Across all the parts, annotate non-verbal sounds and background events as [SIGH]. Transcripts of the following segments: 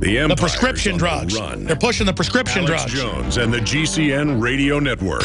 The, the prescription drugs. run. They're pushing the prescription Alex drugs. Jones and the GCN Radio Network.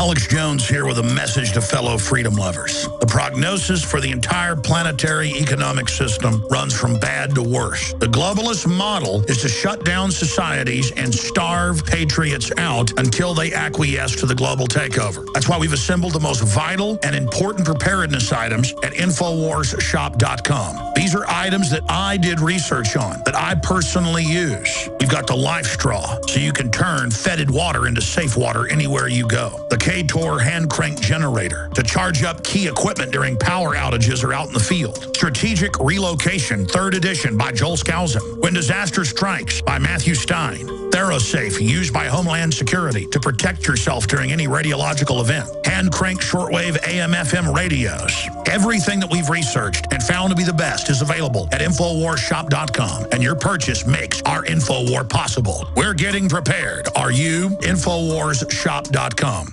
Alex Jones here with a message to fellow freedom lovers. The prognosis for the entire planetary economic system runs from bad to worse. The globalist model is to shut down societies and starve patriots out until they acquiesce to the global takeover. That's why we've assembled the most vital and important preparedness items at InfoWarsShop.com. These are items that I did research on, that I personally use. We've got the life straw, so you can turn fetid water into safe water anywhere you go. The K-Tor hand crank generator to charge up key equipment during power outages or out in the field. Strategic Relocation, third edition by Joel Skousen. When Disaster Strikes by Matthew Stein. ThyroSafe, used by Homeland Security to protect yourself during any radiological event. Hand crank shortwave AM-FM radios. Everything that we've researched and found to be the best is available at InfoWarsShop.com, and your purchase makes our InfoWar possible. We're getting prepared. Are you? InfoWarsShop.com.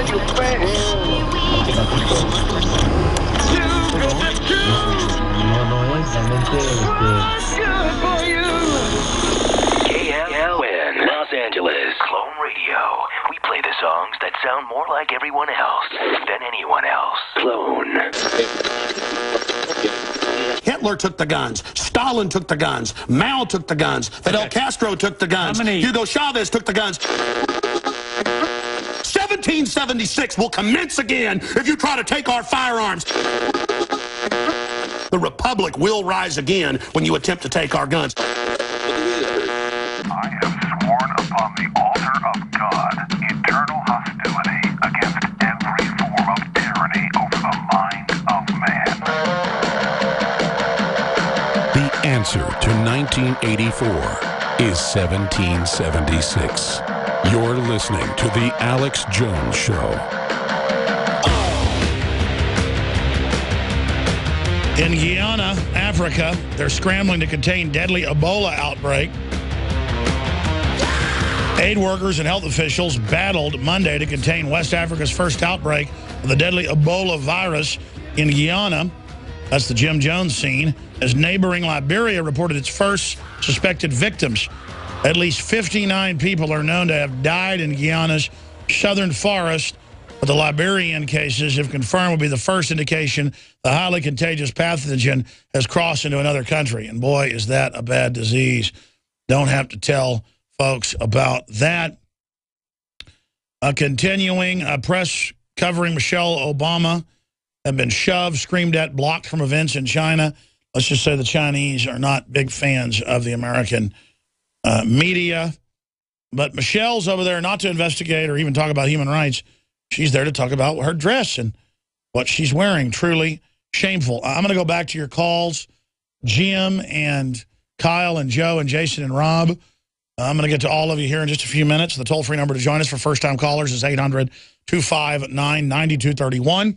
realmente este, KLN, Los Angeles. Clone Radio. We play the songs that sound more like everyone else than anyone else. Clone. Hitler took the guns. Stalin took the guns. Mao took the guns. Fidel Castro took the guns. Hugo Chavez took the guns. 1776 will commence again if you try to take our firearms. The Republic will rise again when you attempt to take our guns. I have sworn upon the altar of God eternal hostility against every form of tyranny over the mind of man. The answer to 1984 is 1776. You're listening to The Alex Jones Show. In Guyana, Africa, they're scrambling to contain deadly Ebola outbreak. Aid workers and health officials battled Monday to contain West Africa's first outbreak of the deadly Ebola virus in Guyana. That's the Jim Jones scene. As neighboring Liberia reported its first suspected victims. At least 59 people are known to have died in Guyana's southern forest. But the Liberian cases, if confirmed, will be the first indication the highly contagious pathogen has crossed into another country. And boy, is that a bad disease. Don't have to tell folks about that. Uh, continuing, uh, press covering Michelle Obama have been shoved, screamed at, blocked from events in China. Let's just say the Chinese are not big fans of the American media. But Michelle's over there not to investigate or even talk about human rights. She's there to talk about her dress and what she's wearing. Truly shameful. I'm going to go back to your calls, Jim and Kyle and Joe and Jason and Rob. Uh, I'm going to get to all of you here in just a few minutes. The toll-free number to join us for first-time callers is 800-259-9231.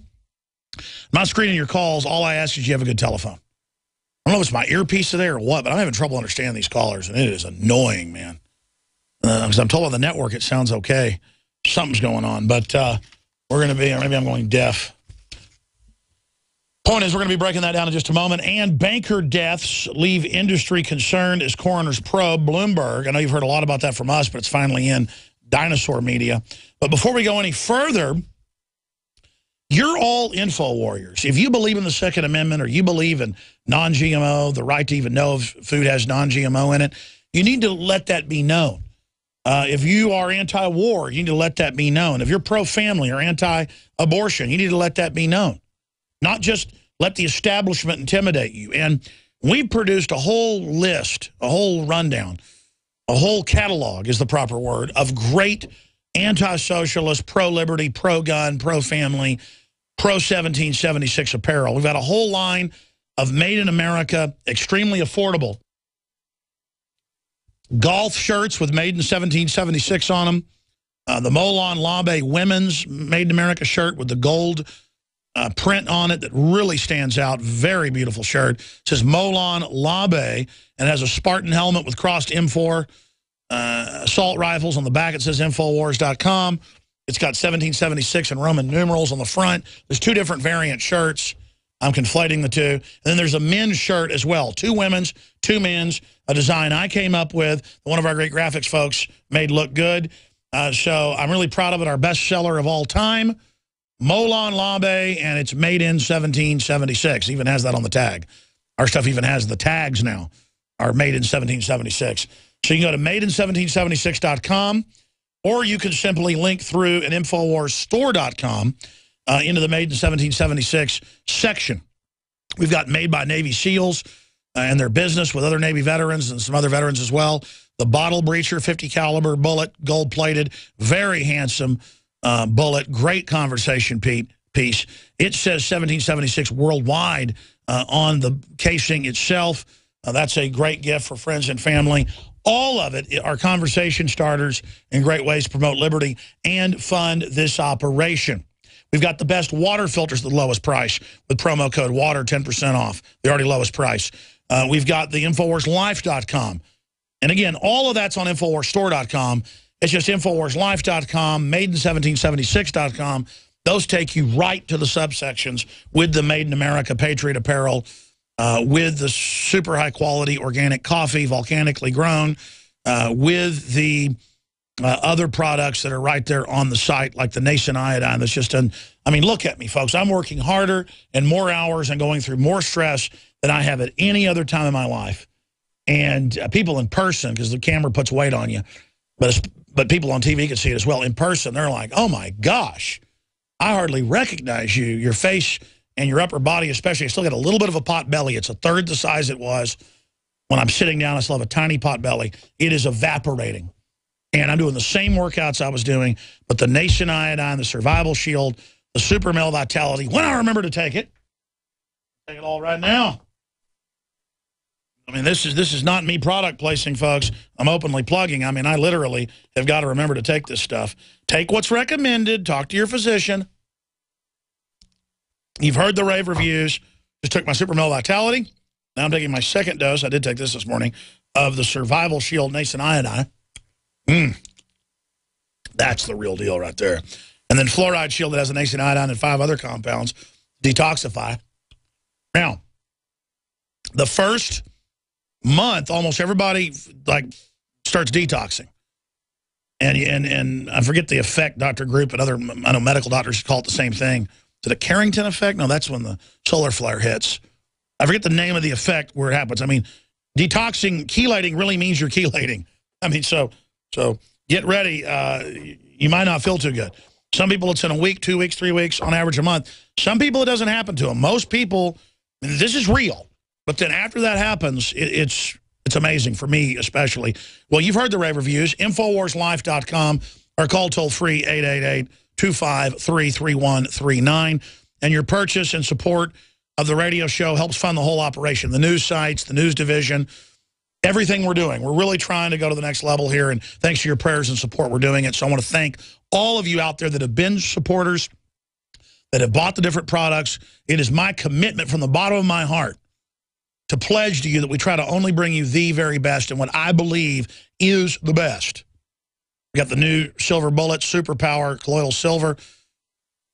I'm not screening your calls. All I ask is you have a good telephone. I don't know if it's my earpiece today or what, but I'm having trouble understanding these callers, and it is annoying, man. Because uh, I'm told on the network it sounds okay. Something's going on, but uh, we're going to be, or maybe I'm going deaf. Point is, we're going to be breaking that down in just a moment. And banker deaths leave industry concerned as coroners probe Bloomberg. I know you've heard a lot about that from us, but it's finally in dinosaur media. But before we go any further, you're all info warriors. If you believe in the Second Amendment or you believe in non-GMO, the right to even know if food has non-GMO in it, you need to let that be known. Uh, if you are anti-war, you need to let that be known. If you're pro-family or anti-abortion, you need to let that be known. Not just let the establishment intimidate you. And we produced a whole list, a whole rundown, a whole catalog is the proper word, of great anti-socialist, pro-liberty, pro-gun, pro-family, pro-1776 apparel. We've got a whole line of made in America, extremely affordable. Golf shirts with made in 1776 on them. Uh, the Molon Labe women's made in America shirt with the gold uh, print on it that really stands out. Very beautiful shirt. It says Molon Labe and has a Spartan helmet with crossed M4 uh, assault rifles. On the back it says Infowars.com. It's got 1776 and Roman numerals on the front. There's two different variant shirts. I'm conflating the two. And then there's a men's shirt as well. Two women's, two men's, a design I came up with. One of our great graphics folks made look good. Uh, so I'm really proud of it. Our best seller of all time. Molon Labe, and it's made in 1776. Even has that on the tag. Our stuff even has the tags now, are made in 1776. So you can go to maiden1776.com, or you can simply link through an InfoWarsStore.com uh, into the Maiden 1776 section. We've got Made by Navy SEALs uh, and their business with other Navy veterans and some other veterans as well. The Bottle Breacher 50 caliber bullet, gold-plated, very handsome uh, bullet. Great conversation Pete, piece. It says 1776 worldwide uh, on the casing itself. Uh, that's a great gift for friends and family. All of it are conversation starters and great ways to promote liberty and fund this operation. We've got the best water filters at the lowest price with promo code WATER, 10% off, the already lowest price. Uh, we've got the InfoWarsLife.com. And again, all of that's on InfoWarsStore.com. It's just InfoWarsLife.com, Maiden1776.com. Those take you right to the subsections with the Made in America Patriot Apparel, uh, with the super high quality organic coffee, volcanically grown, uh, with the uh, other products that are right there on the site, like the Nascent Iodine that's just done. I mean, look at me, folks. I'm working harder and more hours and going through more stress than I have at any other time in my life. And uh, people in person, because the camera puts weight on you, but but people on TV can see it as well. In person, they're like, oh, my gosh, I hardly recognize you. Your face and your upper body especially, I still got a little bit of a pot belly. It's a third the size it was. When I'm sitting down, I still have a tiny pot belly. It is evaporating. And I'm doing the same workouts I was doing, but the Nascent Iodine, the Survival Shield, the Super Male Vitality, when I remember to take it, take it all right now. I mean, this is this is not me product placing, folks. I'm openly plugging. I mean, I literally have got to remember to take this stuff. Take what's recommended. Talk to your physician. You've heard the rave reviews. Just took my Super Male Vitality. Now I'm taking my second dose. I did take this this morning of the Survival Shield Nascent Iodine. Mm. That's the real deal right there. And then Fluoride Shield that has a Nascent Iodine and five other compounds. Detoxify. Now, the first month, almost everybody like starts detoxing. And, and, and I forget the effect Dr. Group and other I know medical doctors call it the same thing. A Carrington effect? No, that's when the solar flare hits. I forget the name of the effect where it happens. I mean, detoxing, chelating really means you're chelating. [LAUGHS] I mean, so so get ready. Uh, you might not feel too good. Some people it's in a week, two weeks, three weeks, on average a month. Some people it doesn't happen to them. Most people, this is real. But then after that happens, it, it's it's amazing for me especially. Well, you've heard the rave reviews, InfoWarsLife.com or call toll free 888-253-3139. And your purchase and support of the radio show helps fund the whole operation, the news sites, the news division, everything we're doing. We're really trying to go to the next level here, and thanks to your prayers and support, we're doing it. So I want to thank all of you out there that have been supporters, that have bought the different products. It is my commitment from the bottom of my heart to pledge to you that we try to only bring you the very best and what I believe is the best. We got the new Silver Bullet Superpower Colloidal Silver.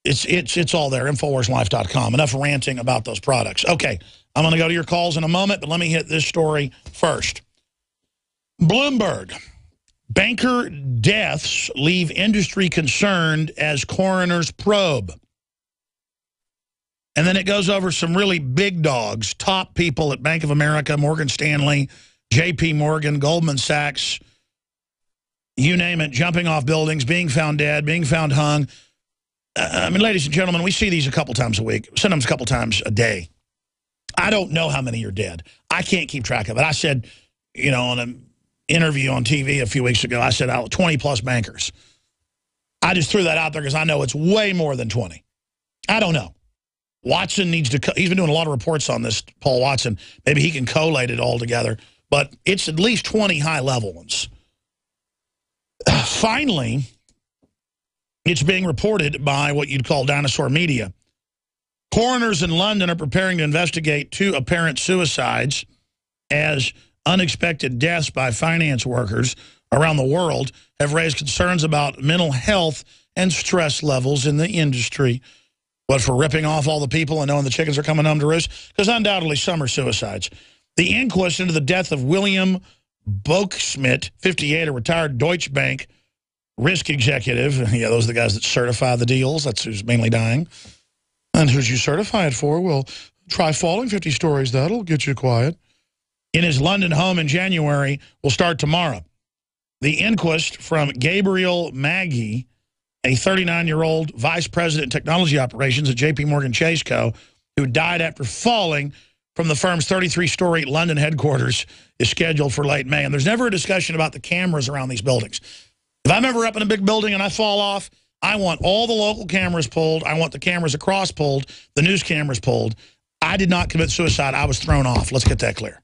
It's it's it's all there. Infowarslife.com. Enough ranting about those products. Okay, I'm going to go to your calls in a moment, but let me hit this story first. Bloomberg. Banker deaths leave industry concerned as coroners probe. And then it goes over some really big dogs, top people at Bank of America, Morgan Stanley, J.P. Morgan, Goldman Sachs, you name it, jumping off buildings, being found dead, being found hung. Uh, I mean, ladies and gentlemen, we see these a couple times a week, sometimes a couple times a day. I don't know how many are dead. I can't keep track of it. I said, you know, on an interview on TV a few weeks ago, I said 20 plus bankers. I just threw that out there because I know it's way more than 20. I don't know. Watson needs to, he's been doing a lot of reports on this, Paul Watson. Maybe he can collate it all together. But it's at least 20 high-level ones. [SIGHS] Finally, it's being reported by what you'd call dinosaur media. Coroners in London are preparing to investigate two apparent suicides as unexpected deaths by finance workers around the world have raised concerns about mental health and stress levels in the industry. What, for ripping off all the people and knowing the chickens are coming home to roost? Because undoubtedly some are suicides. The inquest into the death of William Broeksmit, 58, a retired Deutsche Bank risk executive. [LAUGHS] Yeah, those are the guys that certify the deals. That's who's mainly dying. And who's you certified for? Well, try falling 50 stories. That'll get you quiet. In his London home in January will start tomorrow. The inquest from Gabriel Magee a 39-year-old vice president technology operations at J.P. Morgan Chase Co., who died after falling from the firm's 33-story London headquarters, is scheduled for late May. And there's never a discussion about the cameras around these buildings. If I'm ever up in a big building and I fall off, I want all the local cameras pulled. I want the cameras across pulled, the news cameras pulled. I did not commit suicide. I was thrown off. Let's get that clear.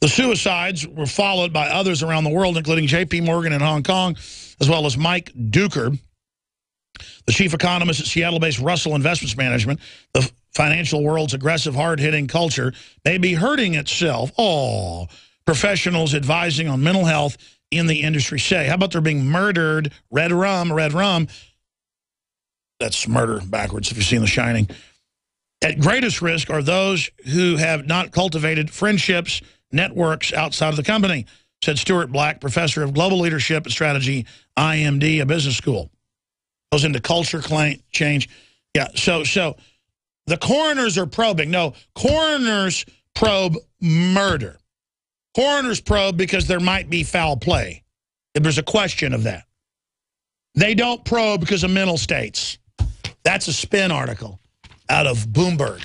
The suicides were followed by others around the world, including J.P. Morgan in Hong Kong, as well as Mike Dueker, the chief economist at Seattle-based Russell Investments Management. The financial world's aggressive, hard-hitting culture may be hurting itself. Oh, professionals advising on mental health in the industry say. How about they're being murdered? Red rum, red rum. That's murder backwards if you've seen The Shining. At greatest risk are those who have not cultivated friendships, networks outside of the company, said Stuart Black, professor of global leadership and strategy, IMD, a business school. Goes into culture change. Yeah, so so the coroners are probing. No, coroners probe murder. Coroners probe because there might be foul play. There's a question of that. They don't probe because of mental states. That's a spin article out of Bloomberg.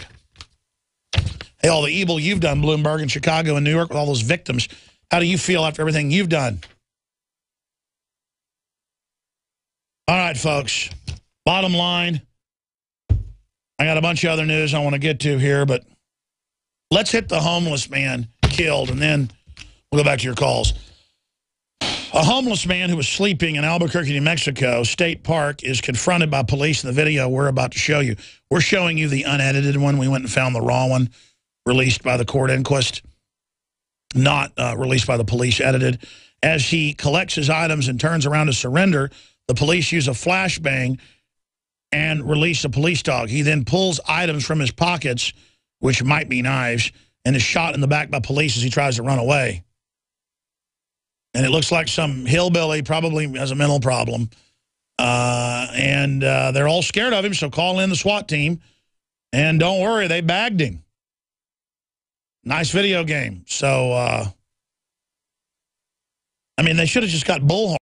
Hey, all the evil you've done, Bloomberg, in Chicago and New York with all those victims, how do you feel after everything you've done? All right, folks. Bottom line, I got a bunch of other news I want to get to here, but let's hit the homeless man killed, and then we'll go back to your calls. A homeless man who was sleeping in Albuquerque, New Mexico State Park is confronted by police in the video we're about to show you. We're showing you the unedited one. We went and found the raw one released by the court inquest, not uh, released by the police, edited. As he collects his items and turns around to surrender, the police use a flashbang and release a police dog. He then pulls items from his pockets, which might be knives, and is shot in the back by police as he tries to run away. And it looks like some hillbilly probably has a mental problem. Uh, and uh, they're all scared of him, so call in the SWAT team. And don't worry, they bagged him. Nice video game. So, uh, I mean, they should have just got bullhorn.